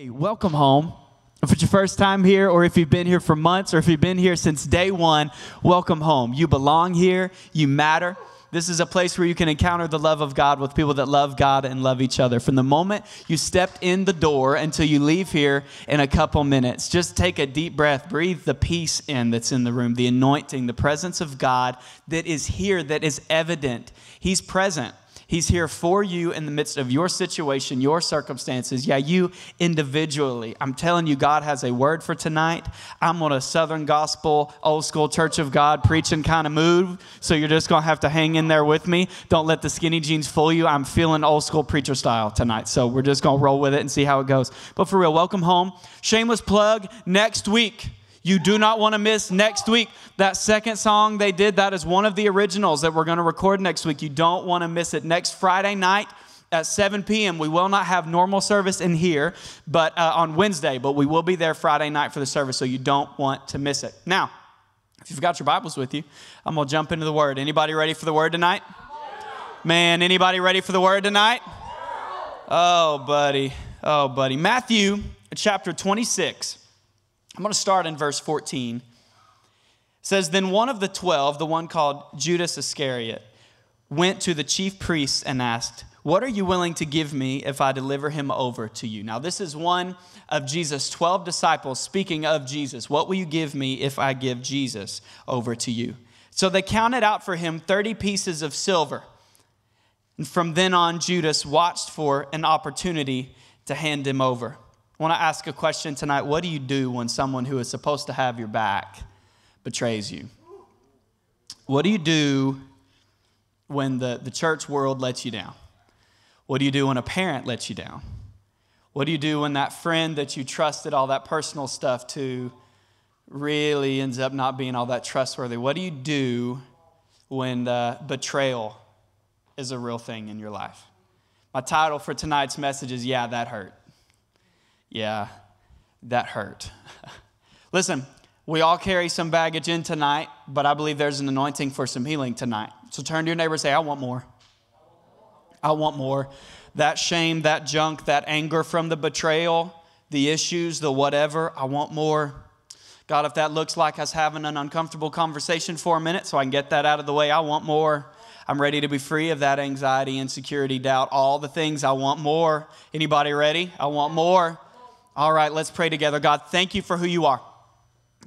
Hey, welcome home. If it's your first time here, or if you've been here for months, or if you've been here since day one, welcome home. You belong here, you matter. This is a place where you can encounter the love of God with people that love God and love each other. From the moment you stepped in the door until you leave here in a couple minutes, just take a deep breath, breathe the peace in that's in the room, the anointing, the presence of God that is here, that is evident. He's present. He's here for you in the midst of your situation, your circumstances. Yeah, you individually. I'm telling you, God has a word for tonight. I'm on a Southern gospel, old school Church of God preaching kind of mood. So you're just going to have to hang in there with me. Don't let the skinny jeans fool you. I'm feeling old school preacher style tonight. So we're just going to roll with it and see how it goes. But for real, welcome home. Shameless plug next week. You do not want to miss next week. That second song they did, that is one of the originals that we're going to record next week. You don't want to miss it. Next Friday night at 7 p.m., we will not have normal service in here, but uh, on Wednesday, but we will be there Friday night for the service, so you don't want to miss it. Now, if you've got your Bibles with you, I'm going to jump into the Word. Anybody ready for the Word tonight? Man, anybody ready for the Word tonight? Oh, buddy. Oh, buddy. Matthew chapter 26. I'm going to start in verse 14. It says, Then one of the twelve, the one called Judas Iscariot, went to the chief priests and asked, What are you willing to give me if I deliver him over to you? Now, this is one of Jesus' 12 disciples speaking of Jesus. What will you give me if I give Jesus over to you? So they counted out for him 30 pieces of silver. And from then on, Judas watched for an opportunity to hand him over. I want to ask a question tonight. What do you do when someone who is supposed to have your back betrays you? What do you do when the, the church world lets you down? What do you do when a parent lets you down? What do you do when that friend that you trusted all that personal stuff to really ends up not being all that trustworthy? What do you do when the betrayal is a real thing in your life? My title for tonight's message is Yeah, That Hurt. Yeah, that hurt. Listen, we all carry some baggage in tonight, but I believe there's an anointing for some healing tonight. So turn to your neighbor and say, I want more. I want more. That shame, that junk, that anger from the betrayal, the issues, the whatever, I want more. God, if that looks like us having an uncomfortable conversation for a minute so I can get that out of the way, I want more. I'm ready to be free of that anxiety, insecurity, doubt, all the things. I want more. Anybody ready? I want more. All right, let's pray together. God, thank you for who you are.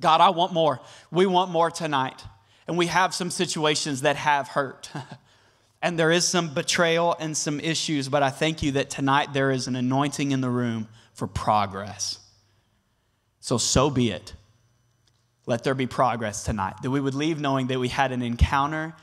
God, I want more. We want more tonight. And we have some situations that have hurt. and there is some betrayal and some issues, but I thank you that tonight there is an anointing in the room for progress. So, so be it. Let there be progress tonight. That we would leave knowing that we had an encounter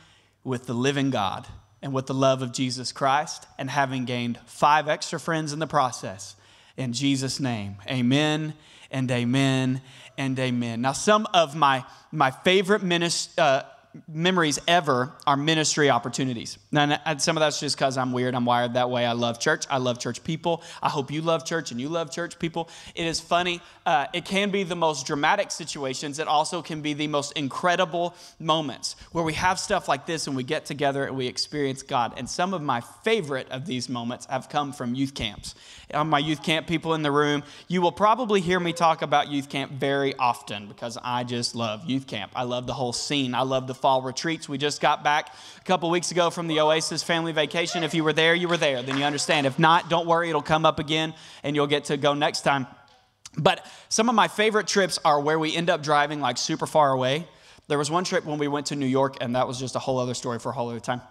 with the living God and with the love of Jesus Christ, and having gained five extra friends in the process in Jesus' name. Amen and amen and amen. Now, some of my, my favorite ministry. Uh, memories ever are ministry opportunities. And some of that's just because I'm weird. I'm wired that way. I love church. I love church people. I hope you love church and you love church people. It is funny. Uh, it can be the most dramatic situations. It also can be the most incredible moments where we have stuff like this and we get together and we experience God. And some of my favorite of these moments have come from youth camps. On my youth camp people in the room, you will probably hear me talk about youth camp very often because I just love youth camp. I love the whole scene. I love the fall retreats. We just got back a couple weeks ago from the Oasis family vacation. If you were there, you were there. Then you understand. If not, don't worry, it'll come up again and you'll get to go next time. But some of my favorite trips are where we end up driving like super far away. There was one trip when we went to New York, and that was just a whole other story for a whole other time.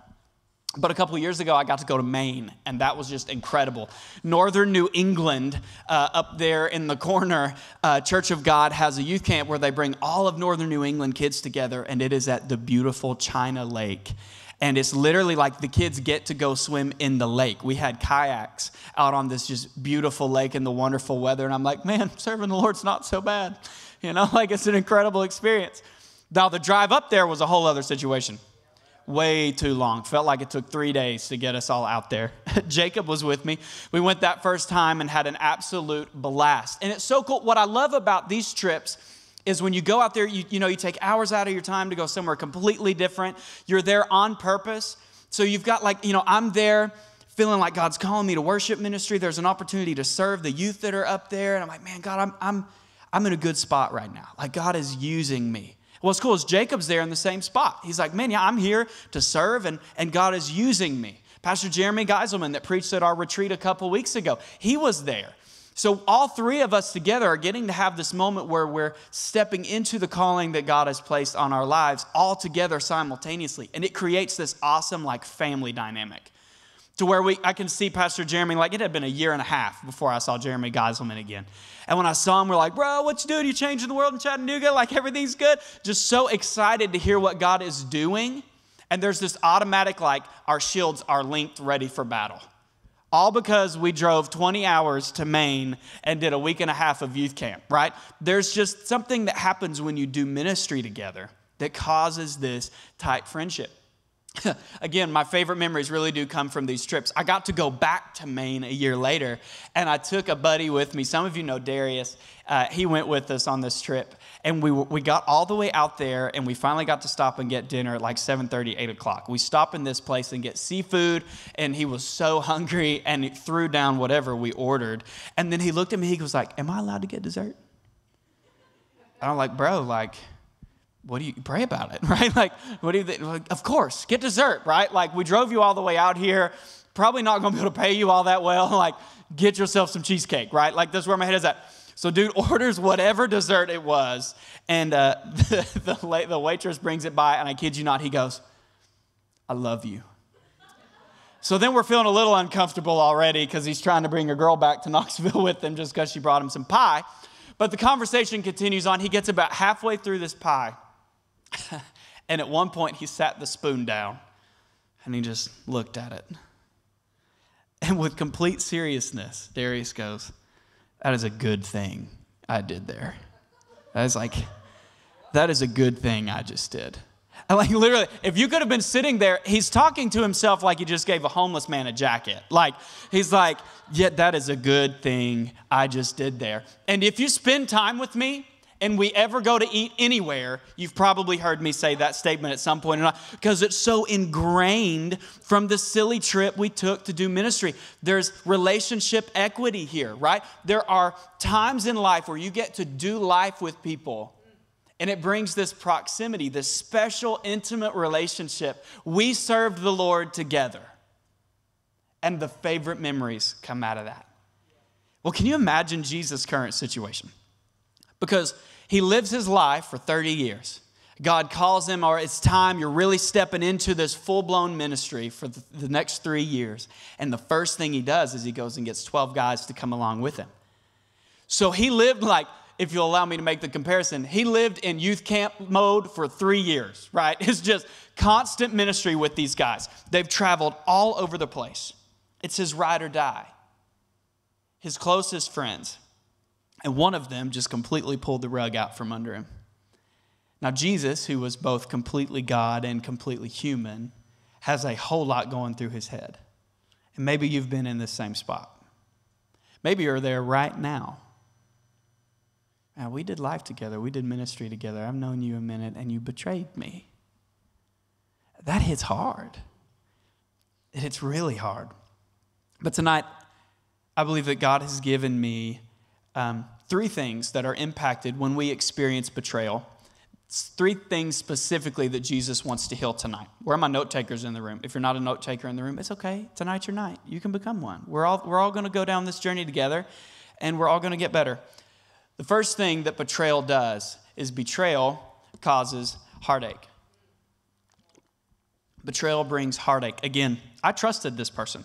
But a couple years ago, I got to go to Maine, and that was just incredible. Northern New England, uh, up there in the corner, uh, Church of God has a youth camp where they bring all of Northern New England kids together, and it is at the beautiful China Lake. And it's literally like the kids get to go swim in the lake. We had kayaks out on this just beautiful lake in the wonderful weather, and I'm like, man, serving the Lord's not so bad. You know, like it's an incredible experience. Now, the drive up there was a whole other situation way too long. Felt like it took three days to get us all out there. Jacob was with me. We went that first time and had an absolute blast. And it's so cool. What I love about these trips is when you go out there, you, you know, you take hours out of your time to go somewhere completely different. You're there on purpose. So you've got like, you know, I'm there feeling like God's calling me to worship ministry. There's an opportunity to serve the youth that are up there. And I'm like, man, God, I'm, I'm, I'm in a good spot right now. Like, God is using me. What's cool is Jacob's there in the same spot. He's like, man, yeah, I'm here to serve, and, and God is using me. Pastor Jeremy Geiselman, that preached at our retreat a couple weeks ago, he was there. So, all three of us together are getting to have this moment where we're stepping into the calling that God has placed on our lives all together simultaneously. And it creates this awesome, like, family dynamic to where we, I can see Pastor Jeremy, like it had been a year and a half before I saw Jeremy Geiselman again. And when I saw him, we're like, bro, what you doing? You changing the world in Chattanooga? Like everything's good. Just so excited to hear what God is doing. And there's this automatic, like, our shields are linked, ready for battle. All because we drove 20 hours to Maine and did a week and a half of youth camp, right? There's just something that happens when you do ministry together that causes this tight friendship. Again, my favorite memories really do come from these trips. I got to go back to Maine a year later, and I took a buddy with me. Some of you know Darius. Uh, he went with us on this trip, and we, we got all the way out there, and we finally got to stop and get dinner at like 7.30, 8 o'clock. We stop in this place and get seafood, and he was so hungry, and he threw down whatever we ordered. And then he looked at me, he was like, am I allowed to get dessert? And I'm like, bro, like – what do you pray about it, right? Like, what do you think? Like, of course, get dessert, right? Like, we drove you all the way out here, probably not gonna be able to pay you all that well. Like, get yourself some cheesecake, right? Like, that's where my head is at. So, dude orders whatever dessert it was, and uh, the, the, the waitress brings it by, and I kid you not, he goes, I love you. So then we're feeling a little uncomfortable already because he's trying to bring a girl back to Knoxville with him just because she brought him some pie. But the conversation continues on. He gets about halfway through this pie and at one point, he sat the spoon down and he just looked at it. And with complete seriousness, Darius goes, That is a good thing I did there. I was like, That is a good thing I just did. And like literally, if you could have been sitting there, he's talking to himself like he just gave a homeless man a jacket. Like he's like, yeah, that is a good thing I just did there. And if you spend time with me, and we ever go to eat anywhere, you've probably heard me say that statement at some point because it's so ingrained from the silly trip we took to do ministry. There's relationship equity here, right? There are times in life where you get to do life with people and it brings this proximity, this special, intimate relationship. We served the Lord together, and the favorite memories come out of that. Well, can you imagine Jesus' current situation? Because he lives his life for 30 years. God calls him, or it's time, you're really stepping into this full blown ministry for the, the, next three years. And the first thing he does is he goes and gets 12 guys to come along with him. So he lived like, if you'll allow me to make the comparison, he lived in youth camp mode for three years, right? It's just constant ministry with these guys. They've traveled all over the place. It's his ride or die. His closest friends, and one of them just completely pulled the rug out from under him. Now, Jesus, who was both completely God and completely human, has a whole lot going through his head. And maybe you've been in the same spot. Maybe you're there right now. Now, we did life together, we did ministry together. I've known you a minute, and you betrayed me. That hits hard. It hits really hard. But tonight, I believe that God has given me um, three things that are impacted when we experience betrayal. It's three things specifically that Jesus wants to heal tonight. Where are my note takers in the room? If you're not a note taker in the room, it's okay. Tonight's your night. You can become one. We're all, we're all going to go down this journey together and we're all going to get better. The first thing that betrayal does is betrayal causes heartache. Betrayal brings heartache. Again, I trusted this person.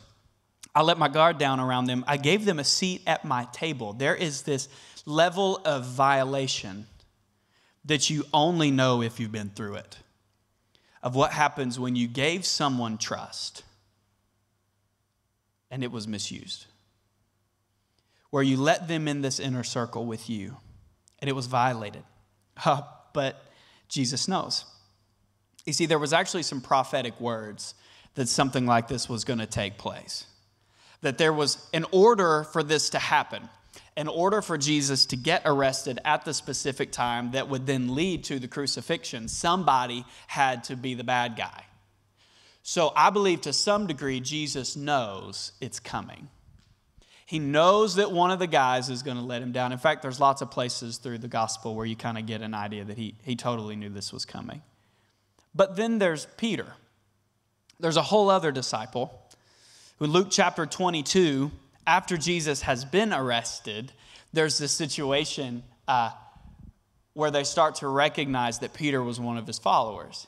I let my guard down around them. I gave them a seat at my table. There is this level of violation that you only know if you've been through it of what happens when you gave someone trust and it was misused. Where you let them in this inner circle with you and it was violated. Uh, but Jesus knows. You see, there was actually some prophetic words that something like this was going to take place that there was an order for this to happen, in order for Jesus to get arrested at the specific time that would then lead to the crucifixion, somebody had to be the bad guy. So I believe to some degree Jesus knows it's coming. He knows that one of the guys is going to let him down. In fact, there's lots of places through the gospel where you kind of get an idea that he, he totally knew this was coming. But then there's Peter. There's a whole other disciple who, in Luke chapter 22, after Jesus has been arrested, there's this situation uh, where they start to recognize that Peter was one of his followers.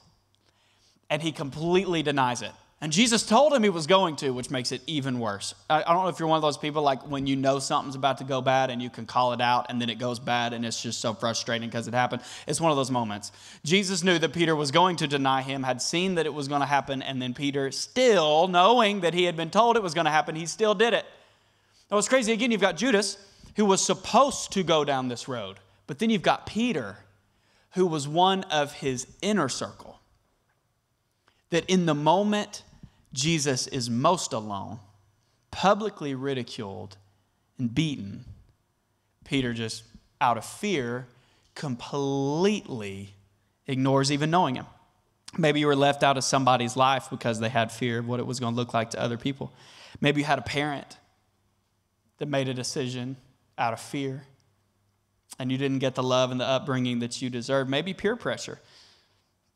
And he completely denies it. And Jesus told him he was going to, which makes it even worse. I, I, don't know if you're one of those people like when you know something's about to go bad and you can call it out and then it goes bad and it's just so frustrating because it happened. It's one of those moments. Jesus knew that Peter was going to deny him, had seen that it was going to happen, and then Peter, still knowing that he had been told it was going to happen, he still did it. Now, what's crazy again, you've got Judas who was supposed to go down this road, but then you've got Peter who was one of his inner circle. That in the moment Jesus is most alone, publicly ridiculed and beaten, Peter just out of fear completely ignores even knowing him. Maybe you were left out of somebody's life because they had fear of what it was going to look like to other people. Maybe you had a parent that made a decision out of fear and you didn't get the love and the upbringing that you deserved. Maybe peer pressure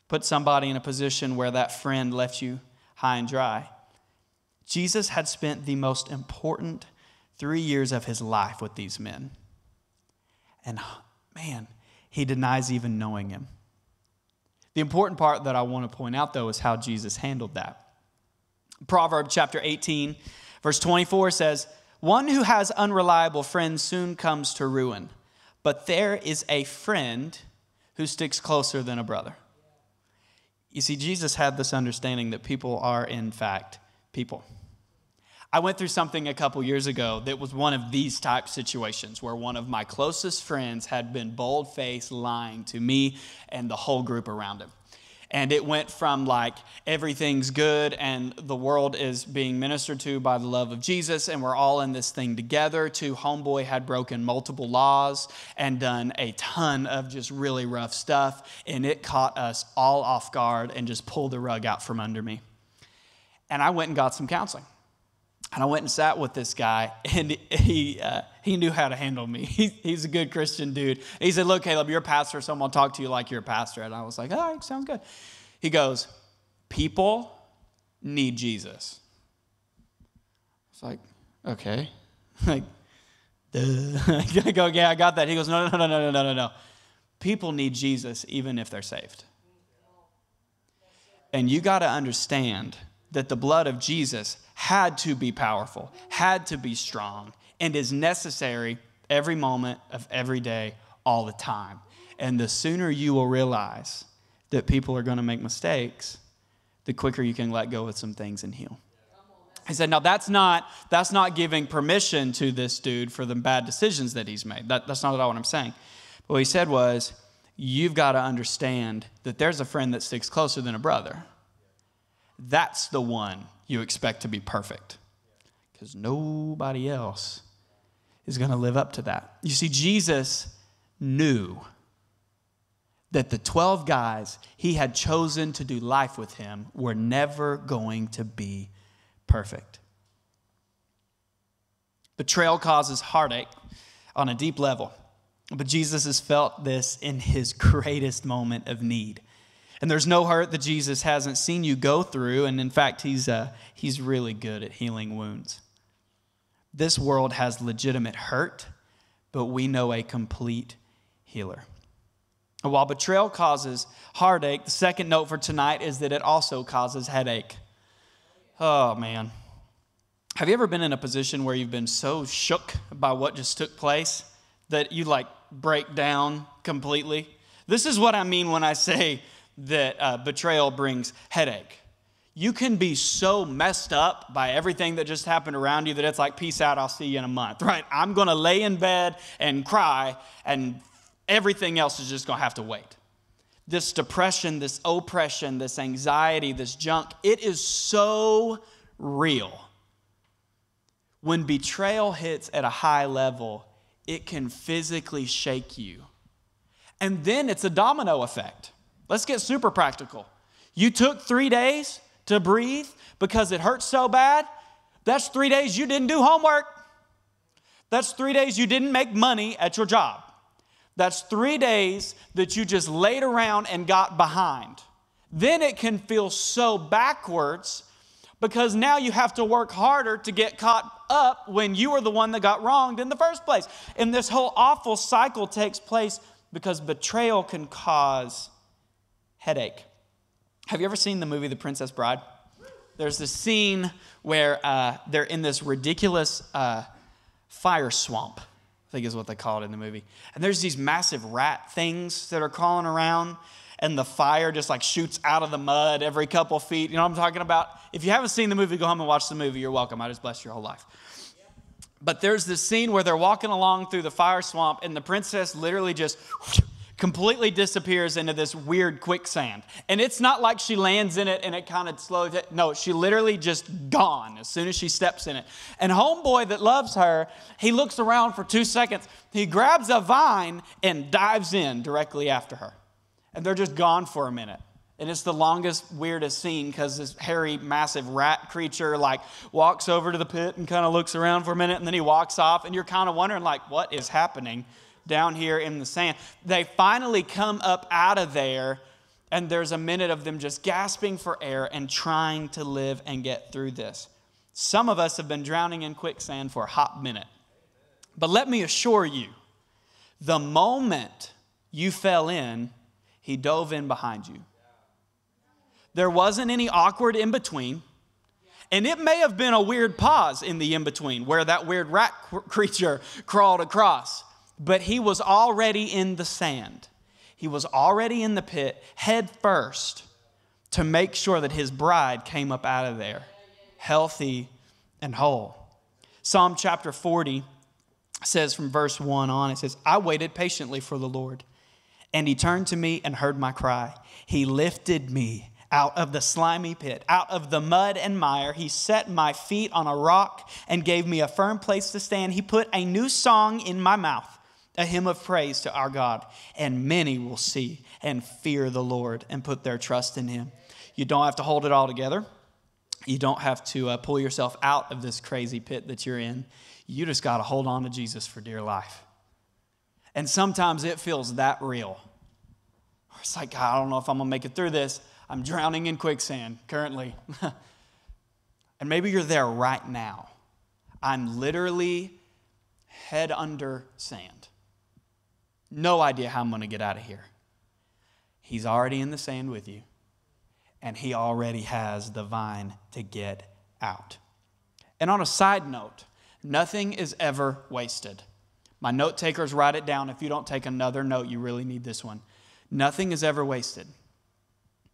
put somebody in a position where that friend left you high and dry. Jesus had spent the most important three years of his life with these men. And man, he denies even knowing him. The important part that I want to point out, though, is how Jesus handled that. Proverbs chapter 18, verse 24 says, One who has unreliable friends soon comes to ruin, but there is a friend who sticks closer than a brother. You see, Jesus had this understanding that people are, in fact, people. I went through something a couple years ago that was one of these type situations where one of my closest friends had been bold faced lying to me and the whole group around him. And it went from like everything's good and the world is being ministered to by the love of Jesus and we're all in this thing together to Homeboy had broken multiple laws and done a ton of just really rough stuff. And it caught us all off guard and just pulled the rug out from under me. And I went and got some counseling. And I went and sat with this guy, and he, uh, he knew how to handle me. He, he's a good Christian dude. He said, Look, Caleb, you're a pastor, so I'm going to talk to you like you're a pastor. And I was like, All right, sounds good. He goes, People need Jesus. It's like, okay. like, duh. I go, Yeah, I got that. He goes, No, no, no, no, no, no, no, no. People need Jesus even if they're saved. And you got to understand that the blood of Jesus had to be powerful, had to be strong, and is necessary every moment of every day, all the time. And the sooner you will realize that people are going to make mistakes, the quicker you can let go of some things and heal. He said, now that's not, that's not giving permission to this dude for the bad decisions that he's made. That, that's not at all what I'm saying. But what he said was, you've got to understand that there's a friend that sticks closer than a brother that's the one you expect to be perfect because nobody else is going to live up to that. You see, Jesus knew that the 12 guys he had chosen to do life with him were never going to be perfect. Betrayal causes heartache on a deep level, but Jesus has felt this in his greatest moment of need. And there's no hurt that Jesus hasn't seen you go through. And in fact, he's, uh, he's really good at healing wounds. This world has legitimate hurt, but we know a complete healer. And while betrayal causes heartache, the second note for tonight is that it also causes headache. Oh, man. Have you ever been in a position where you've been so shook by what just took place that you like break down completely? This is what I mean when I say that uh, betrayal brings headache. You can be so messed up by everything that just happened around you that it's like, peace out, I'll see you in a month, right? I'm gonna lay in bed and cry, and everything else is just gonna have to wait. This depression, this oppression, this anxiety, this junk, it is so real. When betrayal hits at a high level, it can physically shake you. And then it's a domino effect. Let's get super practical. You took three days to breathe because it hurts so bad, that's three days you didn't do homework. That's three days you didn't make money at your job. That's three days that you just laid around and got behind. Then it can feel so backwards because now you have to work harder to get caught up when you were the one that got wronged in the first place. And this whole awful cycle takes place because betrayal can cause headache. Have you ever seen the movie The Princess Bride? There's this scene where uh, they're in this ridiculous uh, fire swamp, I think is what they call it in the movie. And there's these massive rat things that are crawling around, and the fire just like shoots out of the mud every couple feet. You know what I'm talking about? If you haven't seen the movie, go home and watch the movie. You're welcome. I just blessed your whole life. But there's this scene where they're walking along through the fire swamp, and the princess literally just completely disappears into this weird quicksand. And it's not like she lands in it and it kind of slows it. No, she literally just gone as soon as she steps in it. And homeboy that loves her, he looks around for two seconds. He grabs a vine and dives in directly after her. And they're just gone for a minute. And it's the longest, weirdest scene because this hairy, massive rat creature like walks over to the pit and kind of looks around for a minute and then he walks off. And you're kind of wondering, like, what is happening down here in the sand? They finally come up out of there and there's a minute of them just gasping for air and trying to live and get through this. Some of us have been drowning in quicksand for a hot minute. But let me assure you, the moment you fell in, he dove in behind you. There wasn't any awkward in between. And it may have been a weird pause in the in between where that weird rat creature crawled across, but he was already in the sand. He was already in the pit, head first, to make sure that his bride came up out of there healthy and whole. Psalm chapter 40 says from verse 1 on, it says, I waited patiently for the Lord, and he turned to me and heard my cry. He lifted me out of the slimy pit, out of the mud and mire. He set my feet on a rock and gave me a firm place to stand. He put a new song in my mouth, a hymn of praise to our God. And many will see and fear the Lord and put their trust in him. You don't have to hold it all together. You don't have to uh, pull yourself out of this crazy pit that you're in. You just got to hold on to Jesus for dear life. And sometimes it feels that real. It's like, God, I don't know if I'm going to make it through this. I'm drowning in quicksand currently. and maybe you're there right now. I'm literally head under sand. No idea how I'm going to get out of here. He's already in the sand with you, and he already has the vine to get out. And on a side note, nothing is ever wasted. My note takers write it down. If you don't take another note, you really need this one. Nothing is ever wasted.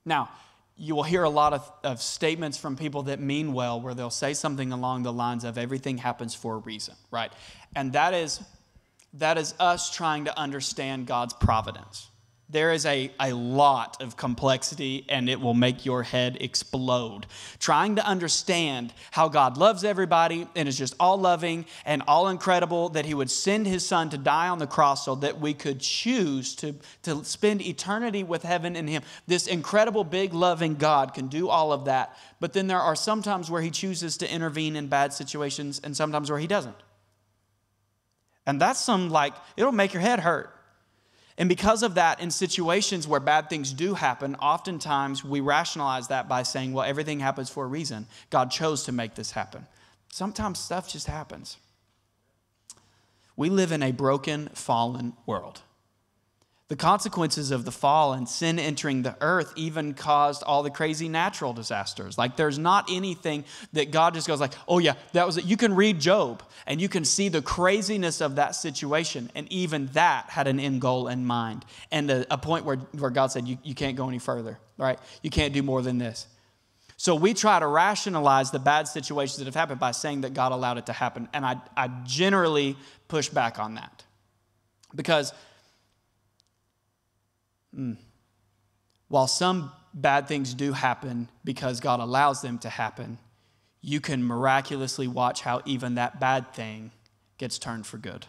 Now, you will hear a lot of, of statements from people that mean well where they'll say something along the lines of everything happens for a reason, right? And that is that is us trying to understand God's providence. There is a, a lot of complexity and it will make your head explode. Trying to understand how God loves everybody and is just all loving and all incredible, that He would send His Son to die on the cross so that we could choose to, to spend eternity with heaven in Him. This incredible, big, loving God can do all of that. But then there are sometimes where He chooses to intervene in bad situations and sometimes where He doesn't. And that's some like, it'll make your head hurt. And because of that, in situations where bad things do happen, oftentimes we rationalize that by saying, well, everything happens for a reason. God chose to make this happen. Sometimes stuff just happens. We live in a broken, fallen world. The consequences of the fall and sin entering the earth even caused all the crazy natural disasters. Like there's not anything that God just goes like, "Oh yeah, that was it." You can read Job and you can see the craziness of that situation and even that had an end goal in mind and a, a point where, where God said you, you can't go any further, right? You can't do more than this. So we try to rationalize the bad situations that have happened by saying that God allowed it to happen. And I, I generally push back on that. Because Mm. While some bad things do happen because God allows them to happen, you can miraculously watch how even that bad thing gets turned for good.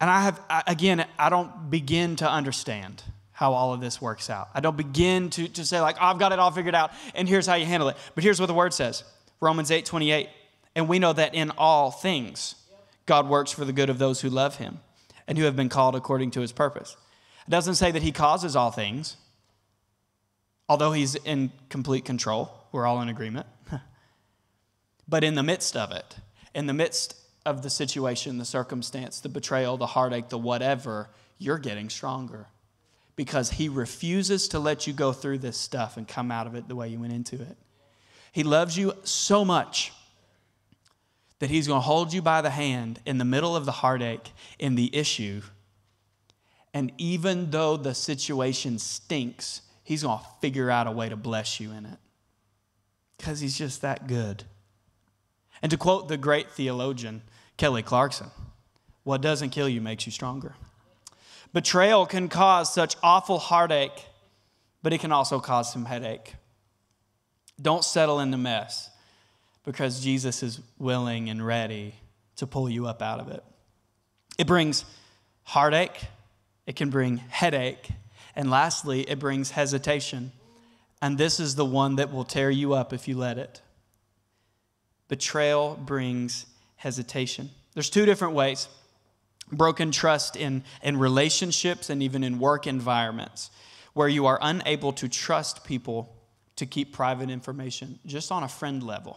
And I have, again, I don't begin to understand how all of this works out. I don't begin to, to say, like, oh, I've got it all figured out, and here's how you handle it. But here's what the word says Romans 8 28. And we know that in all things, God works for the good of those who love him and who have been called according to his purpose. It doesn't say that he causes all things, although he's in complete control. We're all in agreement. but in the midst of it, in the midst of the situation, the circumstance, the betrayal, the heartache, the whatever, you're getting stronger because he refuses to let you go through this stuff and come out of it the way you went into it. He loves you so much that he's going to hold you by the hand in the middle of the heartache, in the issue. And even though the situation stinks, he's going to figure out a way to bless you in it because he's just that good. And to quote the great theologian Kelly Clarkson, what doesn't kill you makes you stronger. Betrayal can cause such awful heartache, but it can also cause some headache. Don't settle in the mess because Jesus is willing and ready to pull you up out of it. It brings heartache, it can bring headache, and lastly, it brings hesitation. And this is the one that will tear you up if you let it. Betrayal brings hesitation. There's two different ways broken trust in, in relationships and even in work environments where you are unable to trust people to keep private information just on a friend level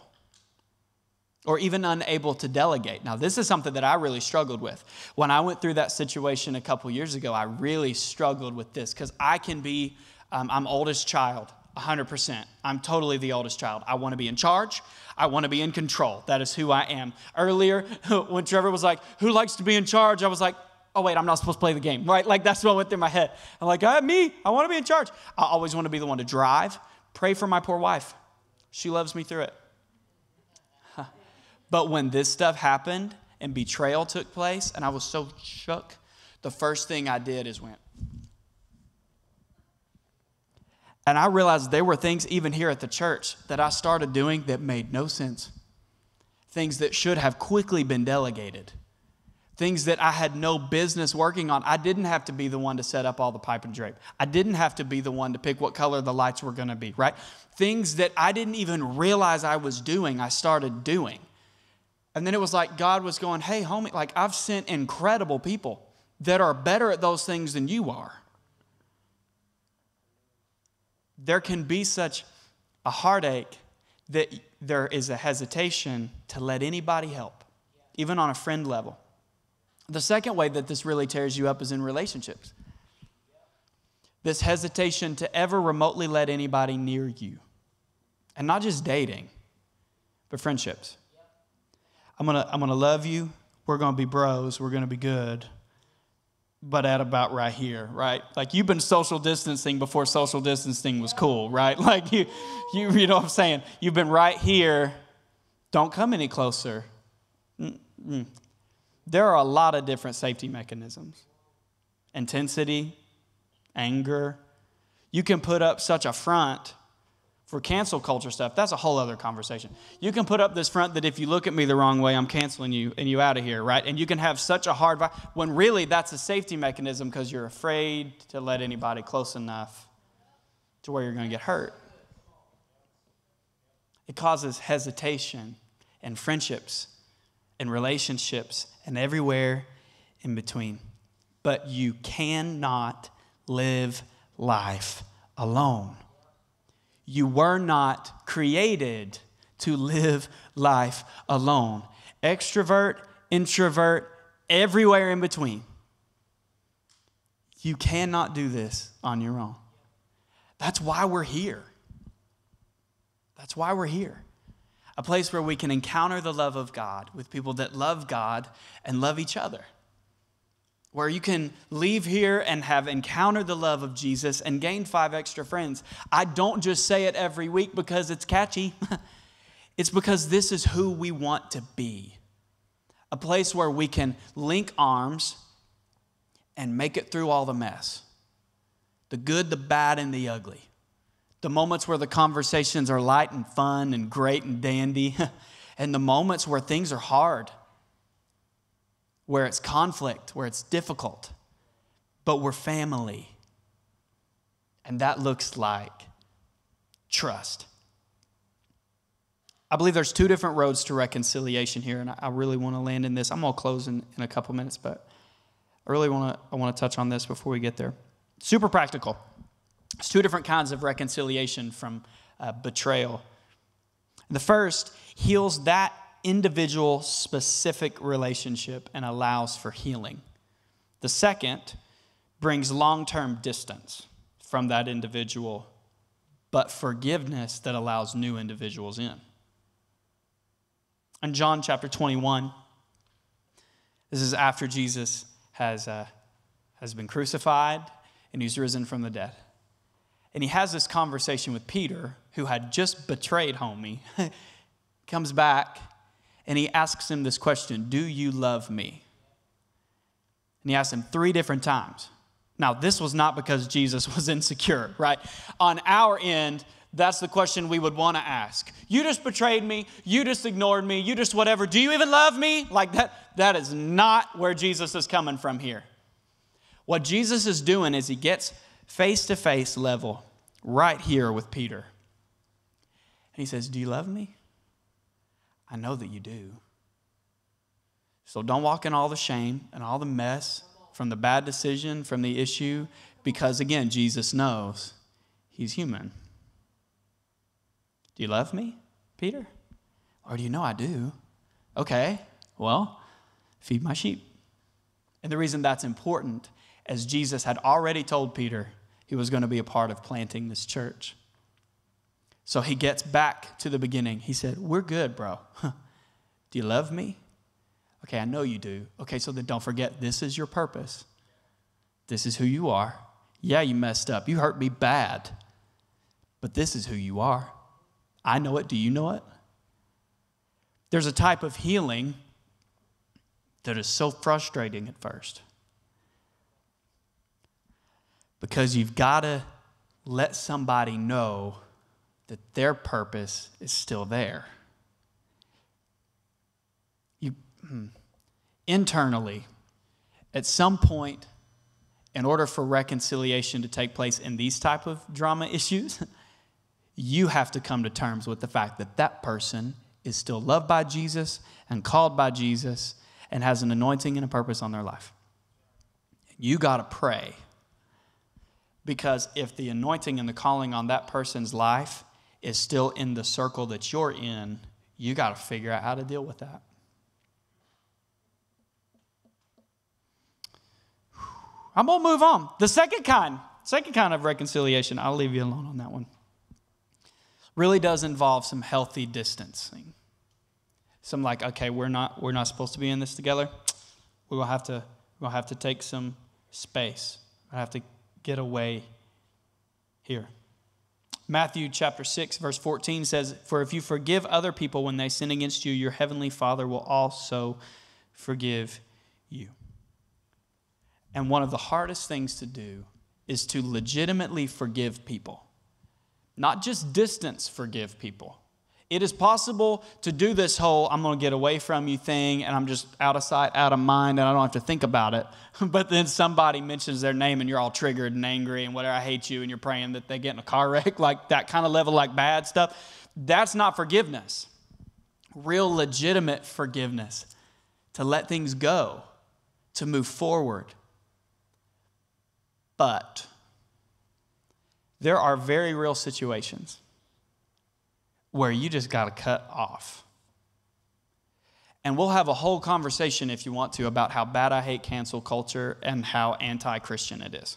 or even unable to delegate. Now, this is something that I really struggled with. When I went through that situation a couple years ago, I really struggled with this because I can be, um, I'm oldest child. 100%. I'm totally the oldest child. I want to be in charge. I want to be in control. That is who I am. Earlier, when Trevor was like, Who likes to be in charge? I was like, Oh, wait, I'm not supposed to play the game, right? Like, that's what went through my head. I'm like, ah, Me, I want to be in charge. I always want to be the one to drive. Pray for my poor wife. She loves me through it. But when this stuff happened and betrayal took place, and I was so shook, the first thing I did is went, And I realized there were things even here at the church that I started doing that made no sense. Things that should have quickly been delegated. Things that I had no business working on. I didn't have to be the one to set up all the pipe and drape. I didn't have to be the one to pick what color the lights were going to be, right? Things that I didn't even realize I was doing, I started doing. And then it was like God was going, hey, homie, like I've sent incredible people that are better at those things than you are there can be such a heartache that there is a hesitation to let anybody help, even on a friend level. The second way that this really tears you up is in relationships. This hesitation to ever remotely let anybody near you. And not just dating, but friendships. I'm gonna, I'm gonna love you. We're gonna be bros. We're gonna be good but at about right here, right? Like you've been social distancing before social distancing was cool, right? Like you, you, you know what I'm saying? You've been right here. Don't come any closer. Mm-mm. There are a lot of different safety mechanisms intensity, anger. You can put up such a front for cancel culture stuff, that's a whole other conversation. You can put up this front that if you look at me the wrong way, I'm canceling you and you out of here, right? And you can have such a hard when really that's a safety mechanism because you're afraid to let anybody close enough to where you're going to get hurt. It causes hesitation and friendships and relationships and everywhere in between. But you cannot live life alone. You were not created to live life alone. Extrovert, introvert, everywhere in between. You cannot do this on your own. That's why we're here. That's why we're here. A place where we can encounter the love of God with people that love God and love each other where you can leave here and have encountered the love of Jesus and gained five extra friends. I don't just say it every week because it's catchy, it's because this is who we want to be. A place where we can link arms and make it through all the mess the good, the bad, and the ugly. The moments where the conversations are light and fun and great and dandy, and the moments where things are hard where it's conflict, where it's difficult, but we're family. And that looks like trust. I believe there's two different roads to reconciliation here, and I really want to land in this. I'm going to close in, in a couple minutes, but I really want to I want to touch on this before we get there. Super practical. There's two different kinds of reconciliation from uh, betrayal. The first heals that individual specific relationship and allows for healing. The second brings long term distance from that individual, but forgiveness that allows new individuals in. In John chapter 21, this is after Jesus has, uh, has been crucified and he's risen from the dead. And he has this conversation with Peter, who had just betrayed homie, comes back and he asks him this question Do you love me? And he asks him three different times. Now, this was not because Jesus was insecure, right? On our end, that's the question we would want to ask. You just betrayed me. You just ignored me. You just whatever. Do you even love me? Like that, that is not where Jesus is coming from here. What Jesus is doing is he gets face to face level right here with Peter. And he says, Do you love me? I know that you do. So don't walk in all the shame and all the mess from the bad decision, from the issue, because again, Jesus knows he's human. Do you love me, Peter? Or do you know I do? Okay, well, feed my sheep. And the reason that's important as Jesus had already told Peter he was going to be a part of planting this church. So he gets back to the beginning. He said, We're good, bro. do you love me? Okay, I know you do. Okay, so then don't forget this is your purpose. This is who you are. Yeah, you messed up. You hurt me bad. But this is who you are. I know it. Do you know it? There's a type of healing that is so frustrating at first because you've got to let somebody know that their purpose is still there. You hmm, internally, at some point, in order for reconciliation to take place in these type of drama issues, you have to come to terms with the fact that that person is still loved by Jesus and called by Jesus and has an anointing and a purpose on their life. You got to pray because if the anointing and the calling on that person's life is still in the circle that you're in, you got to figure out how to deal with that. I'm going to move on. The second kind, second kind of reconciliation, I'll leave you alone on that one really does involve some healthy distancing. Some like, okay, we're not we're not supposed to be in this together. We're gonna have to we're gonna have to take some space. I have to get away here. Matthew chapter 6, verse 14 says, For if you forgive other people when they sin against you, your heavenly Father will also forgive you. And one of the hardest things to do is to legitimately forgive people not just distance forgive people. It is possible to do this whole I'm going to get away from you thing and I'm just out of sight, out of mind, and I don't have to think about it. But then somebody mentions their name and you're all triggered and angry and whatever, I hate you, and you're praying that they get in a car wreck, like that kind of level, like bad stuff. That's not forgiveness. Real legitimate forgiveness to let things go, to move forward. But there are very real situations where you just got to cut off. And we'll have a whole conversation, if you want to, about how bad I hate cancel culture and how anti Christian it is.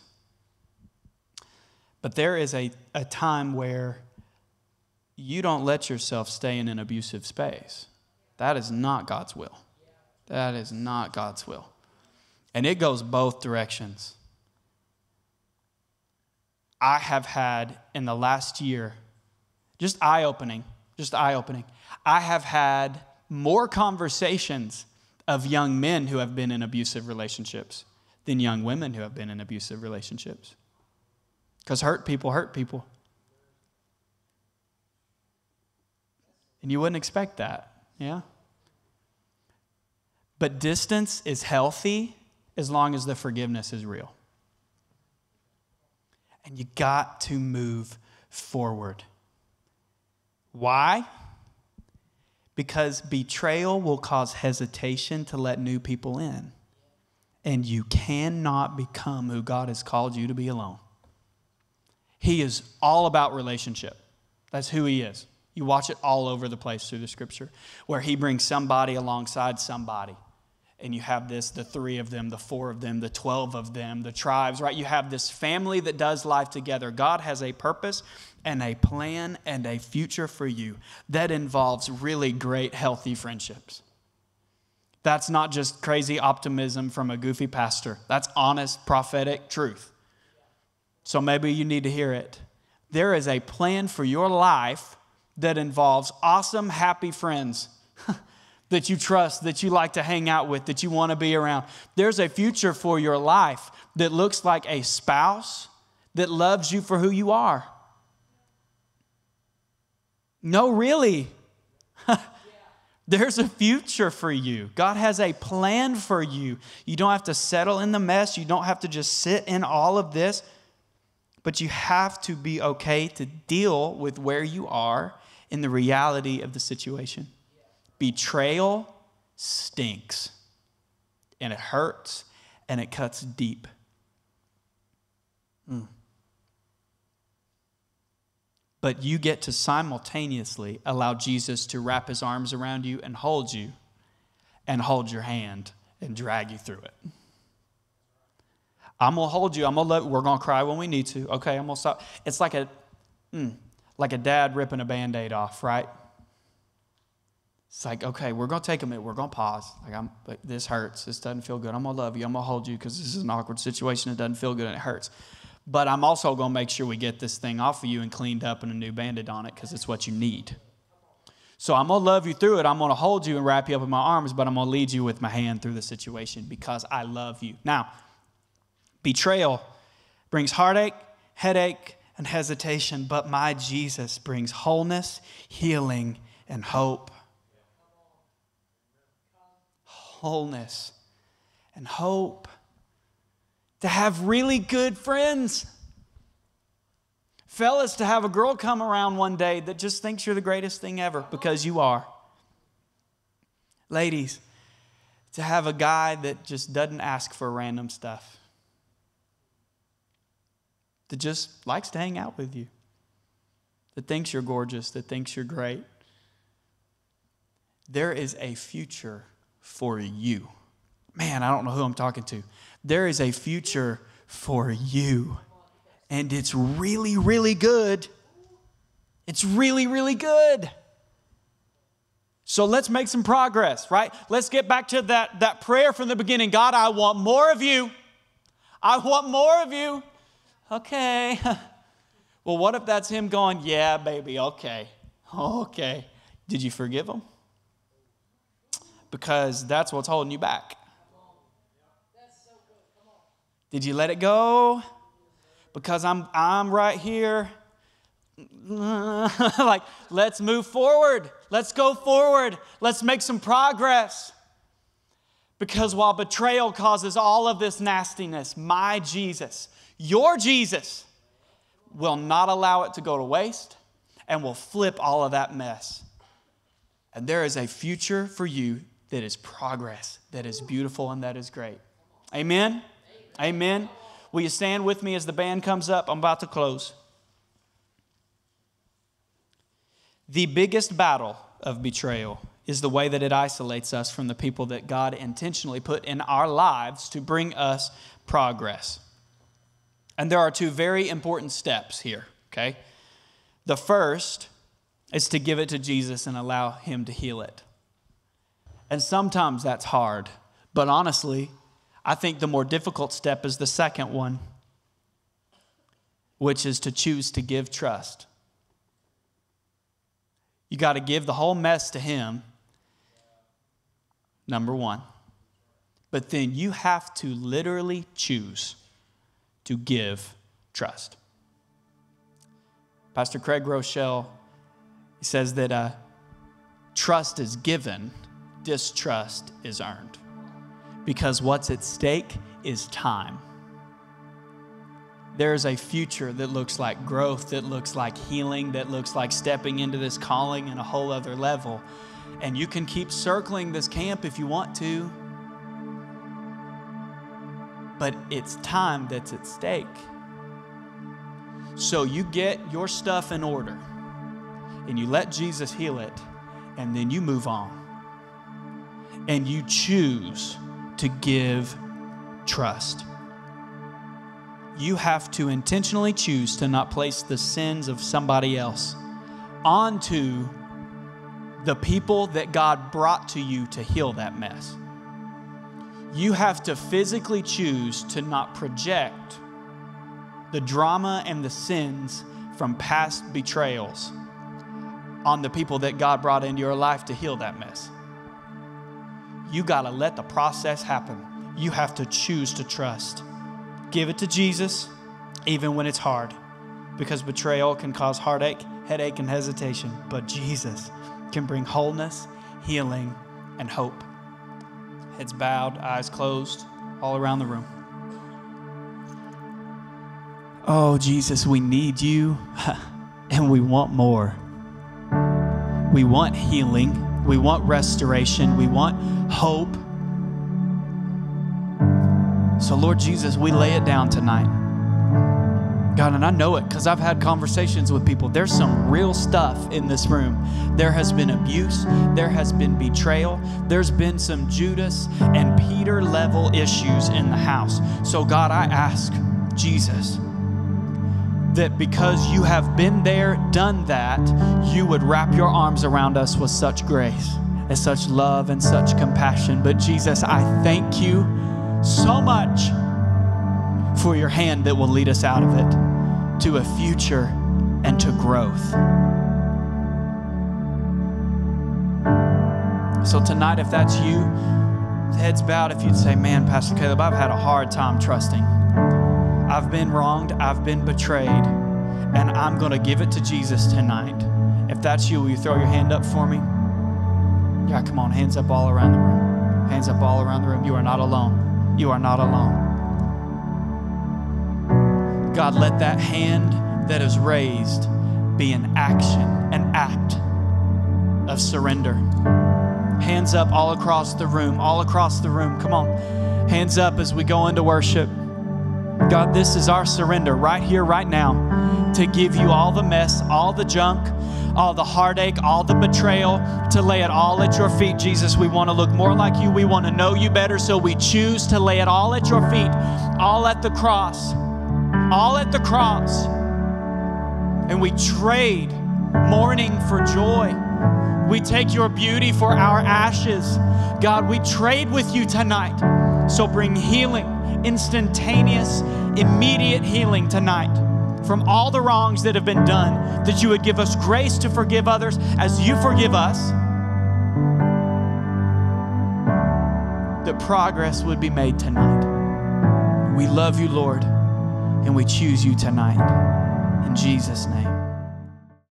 But there is a, a time where you don't let yourself stay in an abusive space. That is not God's will. That is not God's will. And it goes both directions. I have had in the last year, just eye opening, just eye opening. I have had more conversations of young men who have been in abusive relationships than young women who have been in abusive relationships. Because hurt people hurt people. And you wouldn't expect that, yeah? But distance is healthy as long as the forgiveness is real. And you got to move forward. Why? Because betrayal will cause hesitation to let new people in. And you cannot become who God has called you to be alone. He is all about relationship. That's who He is. You watch it all over the place through the scripture, where He brings somebody alongside somebody. And you have this the three of them, the four of them, the 12 of them, the tribes, right? You have this family that does life together. God has a purpose and a plan and a future for you that involves really great, healthy friendships. That's not just crazy optimism from a goofy pastor, that's honest prophetic truth. So maybe you need to hear it. There is a plan for your life that involves awesome, happy friends. that you trust, that you like to hang out with, that you want to be around. There's a future for your life that looks like a spouse that loves you for who you are. No, really. There's a future for you. God has a plan for you. You don't have to settle in the mess. You don't have to just sit in all of this. But you have to be okay to deal with where you are in the reality of the situation. Betrayal stinks, and it hurts, and it cuts deep. Mm but you get to simultaneously allow Jesus to wrap his arms around you and hold you and hold your hand and drag you through it. I'm gonna hold you. I'm gonna let. We're gonna cry when we need to. Okay, I'm gonna stop. It's like a, mm, like a dad ripping a band-aid off, right? It's like, okay, we're gonna take a minute. We're gonna pause. Like, I'm. like, This hurts. This doesn't feel good. I'm gonna love you. I'm gonna hold you because this is an awkward situation. It doesn't feel good and it hurts. But I'm also going to make sure we get this thing off of you and cleaned up and a new bandage on it because it's what you need. So I'm going to love you through it. I'm going to hold you and wrap you up in my arms, but I'm going to lead you with my hand through the situation because I love you. Now, betrayal brings heartache, headache, and hesitation, but my Jesus brings wholeness, healing, and hope. Wholeness and hope to have really good friends. Fellas, to have a girl come around one day that just thinks you're the greatest thing ever because you are. Ladies, to have a guy that just doesn't ask for random stuff, that just likes to hang out with you, that thinks you're gorgeous, that thinks you're great. There is a future for you. Man, I don't know who I'm talking to. There is a future for you. And it's really, really good. It's really, really good. So let's make some progress, right? Let's get back to that, that prayer from the beginning God, I want more of you. I want more of you. Okay. well, what if that's him going, Yeah, baby, okay. Okay. Did you forgive him? Because that's what's holding you back. Did you let it go? Because I'm, I'm right here. like, let's move forward. Let's go forward. Let's make some progress. Because while betrayal causes all of this nastiness, my Jesus, your Jesus, will not allow it to go to waste and will flip all of that mess. And there is a future for you that is progress, that is beautiful, and that is great. Amen. Amen. Will you stand with me as the band comes up? I'm about to close. The biggest battle of betrayal is the way that it isolates us from the people that God intentionally put in our lives to bring us progress. And there are two very important steps here, okay? The first is to give it to Jesus and allow Him to heal it. And sometimes that's hard, but honestly, I think the more difficult step is the second one, which is to choose to give trust. You got to give the whole mess to Him, number one. But then you have to literally choose to give trust. Pastor Craig Groeschel he says that uh, trust is given, distrust is earned because what's at stake is time. there's a future that looks like growth, that looks like healing, that looks like stepping into this calling in a whole other level. And you can keep circling this camp if you want to, but it's time that's at stake. So you get your stuff in order and you let Jesus heal it, and then you move on. And you choose to give trust. You have to intentionally choose to not place the sins of somebody else onto the people that God brought to you to heal that mess. You have to physically choose to not project the drama and the sins from past betrayals on the people that God brought into your life to heal that mess. You got to let the process happen. You have to choose to trust. Give it to Jesus, even when it's hard, because betrayal can cause heartache, headache, and hesitation. But Jesus can bring wholeness, healing, and hope. Heads bowed, eyes closed, all around the room. Oh, Jesus, we need you and we want more. We want healing. We want restoration. We want hope. So, Lord Jesus, we lay it down tonight. God, and I know it because I've had conversations with people. There's some real stuff in this room. There has been abuse, there has been betrayal, there's been some Judas and Peter level issues in the house. So, God, I ask, Jesus, that because you have been there, done that, you would wrap your arms around us with such grace and such love and such compassion. But Jesus, I thank you so much for your hand that will lead us out of it to a future and to growth. So, tonight, if that's you, heads bowed, if you'd say, Man, Pastor Caleb, I've had a hard time trusting. I've been wronged, I've been betrayed, and I'm going to give it to Jesus tonight. If that's you, will you throw your hand up for me? Yeah, come on, hands up all around the room. Hands up all around the room. You are not alone. You are not alone. God, let that hand that is raised be an action, an act of surrender. Hands up all across the room, all across the room. Come on. Hands up as we go into worship. God, this is our surrender right here, right now, to give you all the mess, all the junk, all the heartache, all the betrayal, to lay it all at your feet, Jesus. We want to look more like you. We want to know you better, so we choose to lay it all at your feet, all at the cross, all at the cross. And we trade mourning for joy. We take your beauty for our ashes. God, we trade with you tonight. So bring healing instantaneous, immediate healing tonight from all the wrongs that have been done, that you would give us grace to forgive others as you forgive us, that progress would be made tonight. We love you, Lord, and we choose you tonight. In Jesus' name.